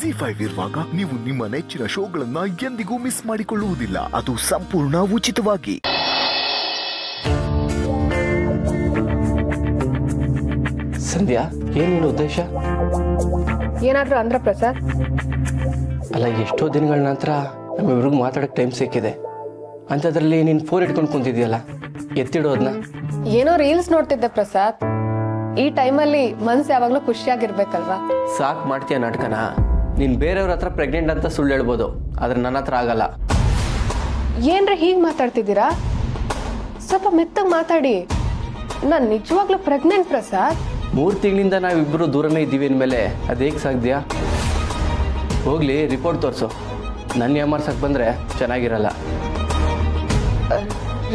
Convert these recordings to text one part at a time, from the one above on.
G five ಇರುವಾಗ ನೀವು ನಿಮ್ಮ ನೆಚ್ಚಿನ ಶೋಗಳನ್ನ ಎಂದಿಗೂ ಮಿಸ್ ಮಾಡಿಕೊಳ್ಳುವುದಿಲ್ಲ. ಅದು ಸಂಪೂರ್ಣ ಉಚಿತವಾಗಿ. ಸಂಧ್ಯಾ ಏನು ನಿನ್ನ ಉದ್ದೇಶ? ಏನಾದ್ರೂ ಅಂದ್ರ ಪ್ರಸಾದ್ ಅಲ್ಲ ಎಷ್ಟೋ ದಿನಗಳ ನಂತರ ನಮ್ಮಿಬ್ರಿಗೂ ಮಾತಾಡಕ್ ಟೈಮ್ ಸಿಕ್ಕಿದೆ. ಅಂಥದ್ರಲ್ಲಿ ನೀನ್ ಫೋನ್ ಇಟ್ಕೊಂಡು ಕುಂತಿದ್ಯಲ್ಲ ಎತ್ತಿಡೋದನ್ನ ಏನೋ ರೀಲ್ಸ್ ನೋಡ್ತಿದ್ದೆ ಪ್ರಸಾದ್. ಈ ಟೈಮಲ್ಲಿ ಮನ್ಸು ಯಾವಾಗ್ಲೂ ಖುಷಿಯಾಗಿರ್ಬೇಕಲ್ವಾ? ಸಾಕು ಮಾಡ್ತೀಯ ನಾಟಕನ? ನೀನು ಬೇರೆಯವ್ರ ಹತ್ರ ಪ್ರೆಗ್ನೆಂಟ್ ಅಂತ ಸುಳ್ಳು ಹೇಳ್ಬೋದು ಆದ್ರೆ ನನ್ನ ಹತ್ರ ಆಗಲ್ಲ. ಏನ್ರ ಹೀಗೆ ಮಾತಾಡ್ತಿದ್ದೀರಾ? ಸ್ವಲ್ಪ ಮೆತ್ತಗೆ ಮಾತಾಡಿ. ನಾನು ನಿಜವಾಗ್ಲೂ ಪ್ರೆಗ್ನೆಂಟ್ ಪ್ರಸಾದ್? ಮೂರು ತಿಂಗಳಿಂದ ನಾವಿಬ್ಬರು ದೂರನೇ ಇದ್ದೀವಿ ಅಂದಮೇಲೆ ಅದು ಹೇಗೆ ಸಾಧ್ಯ? ಹೋಗ್ಲಿ ರಿಪೋರ್ಟ್ ತೋರಿಸು. ನನ್ನ ಯಾಮಾರ್ಸಕ್ಕೆ ಬಂದರೆ ಚೆನ್ನಾಗಿರಲ್ಲ.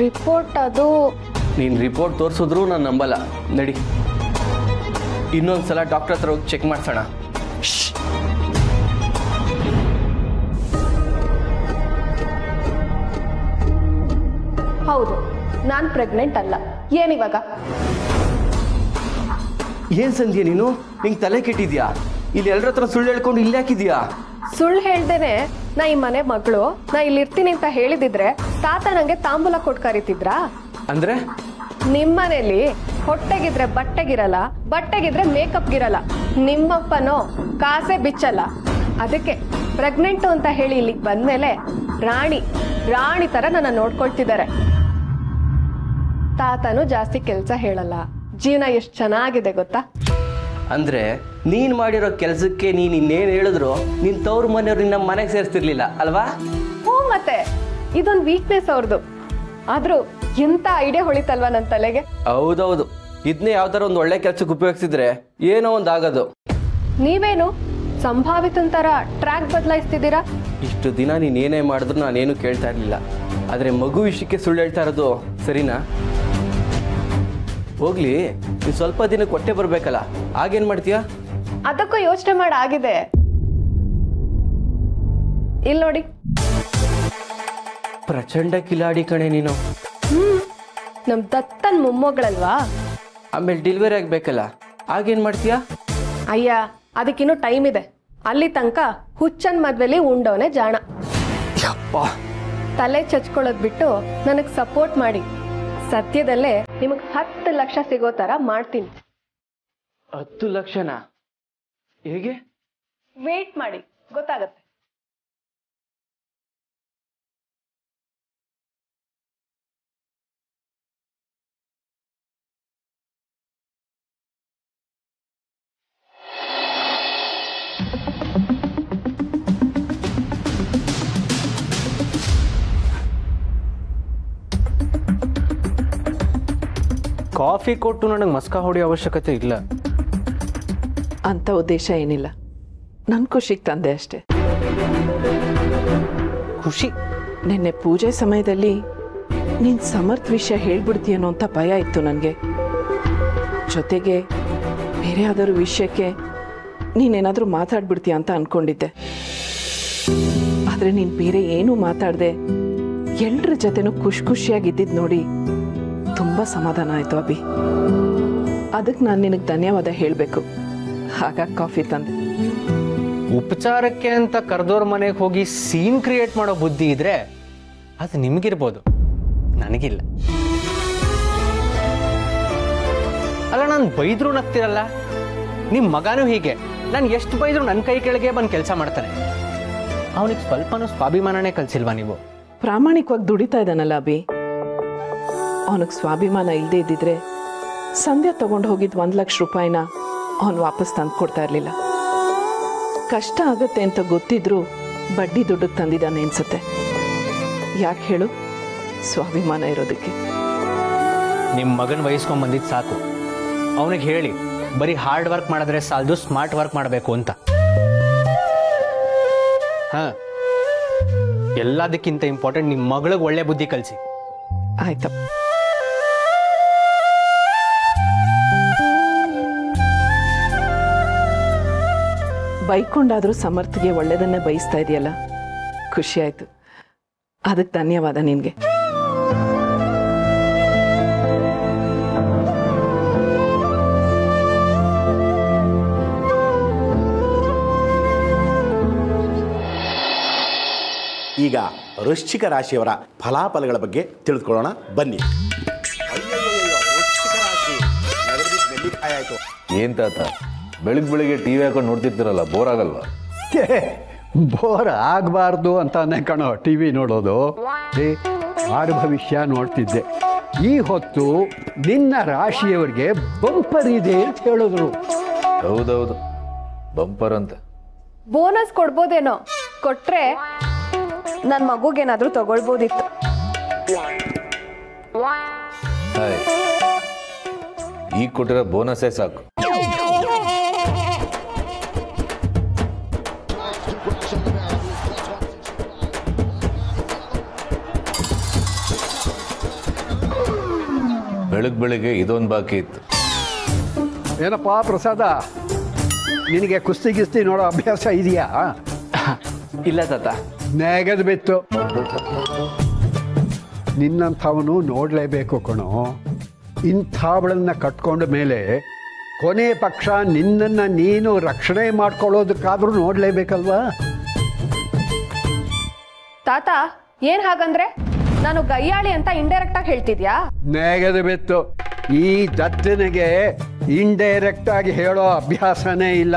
ರಿಪೋರ್ಟ್ ಅದು ನೀನು ರಿಪೋರ್ಟ್ ತೋರಿಸಿದ್ರು ನಾನು ನಂಬಲ್ಲ. ನಡಿ. ಇನ್ನೊಂದು ಸಲ ಡಾಕ್ಟರ್ ಹತ್ರ ಹೋಗಿ ಚೆಕ್ ಮಾಡ್ಸೋಣ. ಹೌದು ನಾನು ಪ್ರೆಗ್ನೆಂಟ್ ಅಲ್ಲ. ಏನಿವಾಗ? ಏನ್ ಸಂಧ್ಯ ನೀನು? ನಿಂಗೆ ತಲೆ ಕೆಟ್ಟಿದ್ಯಾ? ಇಲ್ಲಿ ಎಲ್ಲರ ಹತ್ರ ಸುಳ್ಳು ಹೇಳ್ಕೊಂಡು ಇಲ್ಲಿ ಹಾಕಿದ್ಯಾ? ಸುಳ್ಳು ಹೇಳ್ದೇನೆ ನಾ ಈ ಮನೆ ಮಗಳು ನಾ ಇಲ್ಲಿ ಇರ್ತೀನಿ ಅಂತ ಹೇಳಿದಿದ್ರೆ ತಾತ ನಂಗೆ ತಾಂಬೂಲ ಕೊಟ್ ಕರೀತಿದ್ರಾ? ಅಂದ್ರೆ? ನಿಮ್ಮನೇಲಿ ಹೊಟ್ಟೆಗಿದ್ರೆ ಬಟ್ಟೆಗಿರಲ್ಲ ಬಟ್ಟೆಗಿದ್ರೆ ಮೇಕಪ್ಗಿರಲ್ಲ ನಿಮ್ಮಪ್ಪನೋ ಕಾಸೆ ಬಿಚ್ಚಲ್ಲ. ಅದಕ್ಕೆ ಪ್ರೆಗ್ನೆಂಟು ಅಂತ ಹೇಳಿ ಇಲ್ಲಿಗೆ ಬಂದ್ಮೇಲೆ ರಾಣಿ ರಾಣಿ ತರ ನನ್ನ ನೋಡ್ಕೊಳ್ತಿದ್ದಾರೆ. ತಾತನು ಜಾಸ್ತಿ ಕೆಲಸ ಹೇಳಲ್ಲ. ಜೀವನ ಎಷ್ಟು ಚೆನ್ನಾಗಿದೆ ಗೊತ್ತಾ? ಅಂದ್ರೆ ನೀನು ಮಾಡಿರೋ ಕೆಲಸಕ್ಕೆ ನೀನ್ ಇನ್ನೇನ್ ಹೇಳಿದ್ರು ನಿನ್ ತವ್ರ ಮನೆಯವ್ರು ನಿನ್ನ ಮನೆಗೆ ಸೇರಿಸ್ತಿರ್ಲಿಲ್ಲ ಅಲ್ವಾ? ಹ್ಞೂ ಮತ್ತೆ. ಇದೊಂದು ವೀಕ್ನೆಸ್ ಅವ್ರದ್ದು ಆದ್ರೂ ಎಂತ ಐಡಿಯಾ ಹೊಳಿತಲ್ವಾ ನನ್ನ ತಲೆಗೆ? ಹೌದೌದು. ಇದನ್ನೇ ಯಾವ್ದಾರ ಒಂದು ಒಳ್ಳೆ ಕೆಲಸಕ್ಕೆ ಉಪಯೋಗಿಸಿದ್ರೆ ಏನೋ ಒಂದು ಆಗೋದು. ನೀವೇನು? ಸಂಭಾವಿತನ್ ತರ ಟ್ರ್ಯಾಕ್ ಬದಲಾಯಿಸ್ತಿದ್ದೀರಾ? ಇಷ್ಟು ದಿನ ನೀನು ಏನೇ ಮಾಡಿದ್ರು ನಾನೇನು ಕೇಳ್ತಾ ಇರಲಿಲ್ಲ. ಆದರೆ ಮಗು ವಿಷಯಕ್ಕೆ ಸುಳ್ಳು ಹೇಳ್ತಾ ಇರೋದು ಸರಿನಾ? ಹೋಗ್ಲಿ ನೀನು ಸ್ವಲ್ಪ ದಿನಕ್ಕೆ ಹೊಟ್ಟೆ ಬರಬೇಕಲ್ಲ. ಆಗೇನು ಮಾಡ್ತೀಯಾ? ಅದಕ್ಕೂ ಯೋಚನೆ ಮಾಡಿ ಆಗಿದೆ. ಇಲ್ಲಿ ನೋಡಿ. ಪ್ರಚಂಡ ಕಿಲಾಡಿ ಕಣೆ ನೀನು. ಹ್ಮ್ ನಮ್ ದತ್ತನ್ ಮೊಮ್ಮಗಳಲ್ವಾ? ಆಮೇಲೆ ಡೆಲಿವರಿ ಆಗಬೇಕಲ್ಲ. ಆಗೇನು ಮಾಡ್ತೀಯಾ? ಅಯ್ಯ ಅದಕ್ಕಿನ್ನೂ ಟೈಮ್ ಇದೆ. ಅಲ್ಲಿ ತನಕ ಹುಚ್ಚನ್ ಮದ್ವೆಲಿ ಉಂಡವನೆ ಜಾಣ. ಯಪ್ಪ. ತಲೆ ಚಚ್ಕೊಳ್ಳೋದ್ ಬಿಟ್ಟು ನನಗ್ ಸಪೋರ್ಟ್ ಮಾಡಿ. ಸದ್ಯದಲ್ಲೇ ನಿಮಗ್ ಹತ್ತು ಲಕ್ಷ ಸಿಗೋ ತರ ಮಾಡ್ತೀನಿ. ಹತ್ತು ಲಕ್ಷನಾ? ಹೇಗೆ? ವೇಟ್ ಮಾಡಿ. ಗೊತ್ತಾಗತ್ತೆ. ಕಾಫಿ ಕೊಟ್ಟು ನನಗೆ ಮಸ್ಕ ಹೊಡೆಯೋ ಅವಶ್ಯಕತೆ ಇಲ್ಲ. ಅಂತ ಉದ್ದೇಶ ಏನಿಲ್ಲ. ನನ್ನ ಖುಷಿಗೆ ತಂದೆ ಅಷ್ಟೆ. ಖುಷಿ? ನಿನ್ನೆ ಪೂಜೆ ಸಮಯದಲ್ಲಿ ನೀನು ಸಮರ್ಥ ವಿಷಯ ಹೇಳ್ಬಿಡ್ತೀಯನೋ ಅಂತ ಭಯ ಇತ್ತು ನನಗೆ. ಜೊತೆಗೆ ಬೇರೆ ಯಾವ್ದಾದ್ರು ವಿಷಯಕ್ಕೆ ನೀನೇನಾದರೂ ಮಾತಾಡ್ಬಿಡ್ತೀಯ ಅಂತ ಅನ್ಕೊಂಡಿದ್ದೆ. ಆದರೆ ನೀನು ಬೇರೆ ಏನೂ ಮಾತಾಡದೆ ಎಲ್ಲರ ಜೊತೆನೂ ಖುಷಿ ಖುಷಿಯಾಗಿದ್ದಿದ್ದು ನೋಡಿ ತುಂಬ ಸಮಾಧಾನ ಆಯಿತು ಅಭಿ. ಅದಕ್ಕೆ ನಾನು ನಿನಗೆ ಧನ್ಯವಾದ ಹೇಳಬೇಕು. ಹಾಗ ಕಾಫಿ ತಂದೆ. ಉಪಚಾರಕ್ಕೆ ಅಂತ ಕರೆದೋರ್ ಮನೆಗೆ ಹೋಗಿ ಸೀನ್ ಕ್ರಿಯೇಟ್ ಮಾಡೋ ಬುದ್ಧಿ ಇದ್ರೆ ಅದು ನಿಮಗಿರ್ಬೋದು. ನನಗಿಲ್ಲ. ಅಲ್ಲ ನಾನು ಬೈದ್ರು ನಗ್ತಿರಲ್ಲ? ನಿಮ್ಮ ಮಗನೂ ಹೀಗೆ. ನಾನು ಎಷ್ಟು ಬೈದ್ರು ನನ್ನ ಕೈ ಕೆಳಗೆ ಬಂದು ಕೆಲಸ ಮಾಡ್ತಾನೆ. ಅವನಿಗೆ ಸ್ವಲ್ಪನೂ ಸ್ವಾಭಿಮಾನನೇ ಕಲಿಸಿಲ್ವಾ ನೀವು? ಪ್ರಾಮಾಣಿಕವಾಗಿ ದುಡಿತಾ ಇದ್ದಾನಲ್ಲ ಅಭಿ. ಅವನಿಗೆ ಸ್ವಾಭಿಮಾನ ಇಲ್ಲದೆ ಇದ್ದಿದ್ರೆ ಸಂಧ್ಯಾ ತಗೊಂಡು ಹೋಗಿದ್ ಒಂದು ಲಕ್ಷ ರೂಪಾಯಿನ ಅವನು ವಾಪಸ್ ತಂದು ಕೊಡ್ತಾ ಇರಲಿಲ್ಲ. ಕಷ್ಟ ಆಗತ್ತೆ ಅಂತ ಗೊತ್ತಿದ್ರು ಬಡ್ಡಿ ದುಡ್ಡು ತಂದಿದ್ದಾನೆ ಅನ್ಸುತ್ತೆ. ಯಾಕೆ ಹೇಳು? ಸ್ವಾಭಿಮಾನ ಇರೋದಕ್ಕೆ. ನಿಮ್ಮ ಮಗನ ವಹಿಸ್ಕೊಂಡ್ ಬಂದಿದ್ದು ಸಾಕು. ಅವನಿಗೆ ಹೇಳಿ ಬರೀ ಹಾರ್ಡ್ ವರ್ಕ್ ಮಾಡಿದ್ರೆ ಸಾಲದು ಸ್ಮಾರ್ಟ್ ವರ್ಕ್ ಮಾಡಬೇಕು ಅಂತ. ಹಾ. ಎಲ್ಲದಕ್ಕಿಂತ ಇಂಪಾರ್ಟೆಂಟ್ ನಿಮ್ಮ ಮಗಳಿಗೆ ಒಳ್ಳೆ ಬುದ್ಧಿ ಕಲಿಸಿ. ಆಯ್ತಪ್ಪ ಬೈಕೊಂಡಾದ್ರೂ ಸಮರ್ಥಿಗೆ ಒಳ್ಳೆಯದನ್ನೇ ಬಯಸ್ತಾ ಇದೆಯಲ್ಲ? ಖುಷಿ ಆಯ್ತು. ಅದಕ್ಕೆ ಧನ್ಯವಾದ ನಿನಗೆ. ಈಗ ವೃಶ್ಚಿಕ ರಾಶಿಯವರ ಫಲಾಫಲಗಳ ಬಗ್ಗೆ ತಿಳಿದುಕೊಳ್ಳೋಣ. ಬನ್ನಿ. ಏನ್ ತಾತ? ಬೆಳಗ್ ಬೆಳಿಗ್ಗೆ ಟಿ ವಿ ಹಾಕೊಂಡು ನೋಡ್ತಿರ್ತೀರಲ್ಲ ಬೋರ್ ಆಗಲ್ವಾ? ಬೋರ್ ಆಗಬಾರ್ದು ಅಂತಾನೆ ಕಣೋ ಟಿ ವಿ ನೋಡೋದು. ಏ ಆರು ಭವಿಷ್ಯ ನೋಡ್ತಿದ್ದೆ. ಈ ಹೊತ್ತು ನಿನ್ನ ರಾಶಿಯವರಿಗೆ ಬಂಪರ್ ಇದೆ ಅಂತ ಹೇಳಿದ್ರು. ಹೌದೌದು ಬಂಪರ್ ಅಂತ. ಬೋನಸ್ ಕೊಡ್ಬೋದೇನೋ? ಕೊಟ್ರೆ ನನ್ನ ಮಗುಗೇನಾದ್ರೂ ತಗೊಳ್ಬೋದಿತ್ತು. ಈಗ ಕೊಟ್ಟಿರೋ ಬೋನಸ್ಸೇ ಸಾಕು. ಬೆಳಗ್ ಬೆಳಿಗ್ಗೆ ಇದೊಂದು ಬಾಕಿ ಇತ್ತು. ಏನಪ್ಪ ಪ್ರಸಾದ? ನಿನಗೆ ಕುಸ್ತಿ ಗಿಸ್ತಿ ನೋಡೋ ಅಭ್ಯಾಸ ಇದೆಯಾ? ಇಲ್ಲ ತಾತ. ನೆಗದು ಬಿತ್ತು. ನಿನ್ನಂಥವನು ನೋಡಲೇಬೇಕು ಕಣೋ. ಇಂಥವಳನ್ನ ಕಟ್ಕೊಂಡ ಮೇಲೆ ಕೊನೆ ಪಕ್ಷ ನಿನ್ನನ್ನು ನೀನು ರಕ್ಷಣೆ ಮಾಡ್ಕೊಳ್ಳೋದಕ್ಕಾದ್ರೂ ನೋಡಲೇಬೇಕಲ್ವಾ? ತಾತ ಏನ್ ಹಾಗಂದ್ರೆ? ನಾನು ಗಯ್ಯಾಳಿ ಅಂತ ಇಂಡೈರೆಕ್ಟ್ ಆಗಿ ಹೇಳ್ತಿದ್ಯಾ? ನೆಗೆದು ಬಿತ್ತು. ಈ ದತ್ತನಿಗೆ ಇಂಡೈರೆಕ್ಟ್ ಆಗಿ ಹೇಳೋ ಅಭ್ಯಾಸನೇ ಇಲ್ಲ.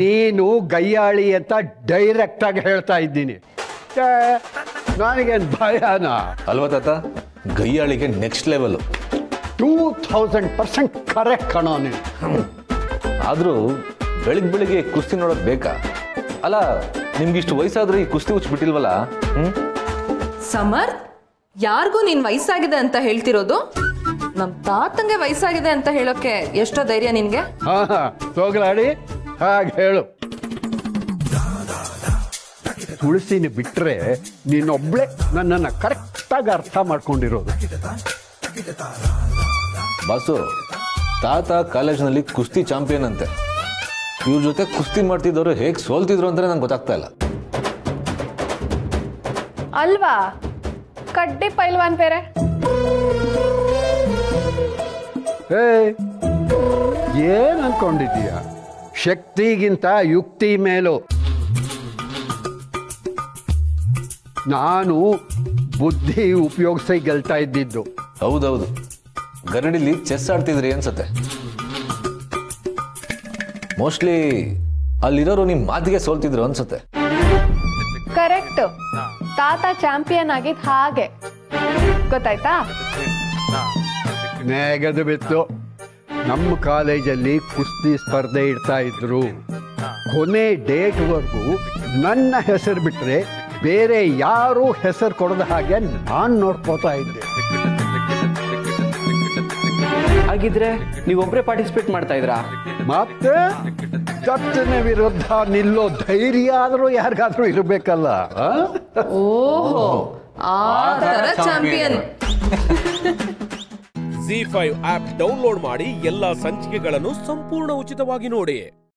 ನೀನು ಗಯ್ಯಾಳಿ ಅಂತ ಡೈರೆಕ್ಟ್ ಆಗಿ ಹೇಳ್ತಾ ಇದ್ದೀನಿ. ನನಗೇನು ಭಯನಾ? ಅಲ್ವಾ ತಾತ? ಗಯ್ಯಾಳಿಗೆ next level two thousand percent correct ಕಣೋ ನೀನು. ಆದರೂ ಬೆಳಿಗ್ಗೆ ಬೆಳಿಗ್ಗೆ ಕುಸ್ತಿ ನೋಡೋದು ಬೇಕಾ? ಅಲ್ಲ ನಿಮ್ಗಿಷ್ಟು ವಯಸ್ಸಾದ್ರೆ ಈ ಕುಸ್ತಿ ಹುಚ್ಚು ಬಿಟ್ಟಿಲ್ವಲ್ಲ ಹ್ಮ್? ಸಮರ್ಥ್ ಯಾರಿಗೂ ನೀನ್ ವಯಸ್ಸಾಗಿದೆ ಅಂತ ಹೇಳ್ತಿರೋದು? ನಮ್ ತಾತಂಗೆ ವಯಸ್ಸಾಗಿದೆ ಅಂತ ಹೇಳೋಕೆ ಎಷ್ಟೋ ಧೈರ್ಯ ನಿನ್ಗೆ? ಹಾ ಹಾಗೆ ಹೇಳು. ತುಳಸಿನ ಬಿಟ್ರೆ ನೀನೊಬ್ಳೆ ನನ್ನನ್ನು ಕರೆಕ್ಟಾಗಿ ಅರ್ಥ ಮಾಡ್ಕೊಂಡಿರೋದು. ಬಾಸು ತಾತ ಕಾಲೇಜ್ನಲ್ಲಿ ಕುಸ್ತಿ ಚಾಂಪಿಯನ್ ಅಂತೆ. ಇವ್ರ ಜೊತೆ ಕುಸ್ತಿ ಮಾಡ್ತಿದ್ದವರು ಹೇಗೆ ಸೋಲ್ತಿದ್ರು ಅಂತ ನಂಗೆ ಗೊತ್ತಾಗ್ತಾ ಇಲ್ಲ. ಅಲ್ವಾ? ಕಡ್ಡಿ ಪೈಲ್ವಾನ್ ಬೇರೆ. ಏನ್ ಅನ್ಕೊಂಡಿದೀಯ ಶಕ್ತಿಗಿಂತ ಯುಕ್ತಿ ಮೇಲು. ನಾನು ಬುದ್ಧಿ ಉಪಯೋಗಿಸಿ ಗೆಲ್ತಾ ಇದ್ದಿದ್ದು. ಹೌದೌದು. ಗರಡಿಲಿ ಚೆಸ್ ಆಡ್ತಿದ್ರಿ ಅನ್ಸತ್ತೆ. ಮೋಸ್ಟ್ಲಿ ಅಲ್ಲಿರೋರು ನಿಮ್ಮ ಮಾತಿಗೆ ಸೋಲ್ತಿದ್ರು ಅನ್ಸುತ್ತೆ. ಕರೆಕ್ಟ್ ತಾತ ಚಾಂಪಿಯನ್ ಆಗಿದ್ ಹಾಗೆ. ಗೊತ್ತಾಯ್ತಾ? ನೆಗೆದು ಬಿತ್ತು. ನಮ್ಮ ಕಾಲೇಜಲ್ಲಿ ಕುಸ್ತಿ ಸ್ಪರ್ಧೆ ಇಡ್ತಾ ಇದ್ರು. ಕೊನೆ ಡೇಟ್ವರೆಗೂ ನನ್ನ ಹೆಸರು ಬಿಟ್ರೆ ಬೇರೆ ಯಾರು ಹೆಸರು ಕೊಡದ ಹಾಗೆ ನಾನು ನೋಡ್ಕೋತಾ ಇದ್ದೆ. ಹಾಗಿದ್ರೆ ನೀವೊಬ್ಬರೇ ಪಾರ್ಟಿಸಿಪೇಟ್ ಮಾಡ್ತಾ ಇದ್ರಾ? ಮತ್ತೆ ದತ್ತನ ವಿರುದ್ಧ ನಿಲ್ಲೋ ಧೈರ್ಯ ಆದರೂ ಯಾರಿಗಾದ್ರೂ ಇರಬೇಕಲ್ಲ? ಓಹೋ ಆ ತರ champion Zee five app download ಮಾಡಿ ಎಲ್ಲಾ ಸಂಚಿಕೆಗಳನ್ನು ಸಂಪೂರ್ಣ ಉಚಿತವಾಗಿ ನೋಡಿ.